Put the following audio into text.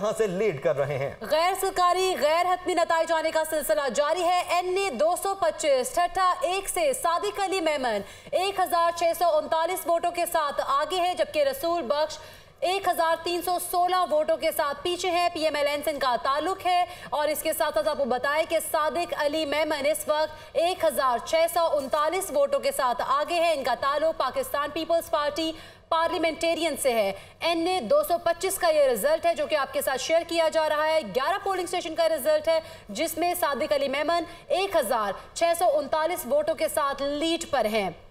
यहाँ से लीड कर रहे हैं। गैर सरकारी, गैर हतमी नतज आने का सिलसिला जारी है। एन ए दो सौ पच्चीस, ठट्ठा एक से सादिक अली मेमन, एक हज़ार छह सौ उनतालीस वोटों के साथ आगे है, जबकि रसूल बख्श 1316 वोटों के साथ पीछे है। पीएमएलएन से इनका ताल्लुक है और इसके साथ साथ आपको बताएँ कि सादिक अली मेमन इस वक्त एक हज़ार छः सौ उनतालीस वोटों के साथ आगे है। इनका ताल्लुक पाकिस्तान पीपल्स पार्टी पार्लियामेंटेरियन से है। एन ए दो सौ पच्चीस का ये रिज़ल्ट है जो कि आपके साथ शेयर किया जा रहा है। 11 पोलिंग स्टेशन का रिज़ल्ट है, जिसमें सादिक अली मेमन एक हज़ार छः सौ उनतालीस वोटों के साथ लीड पर हैं।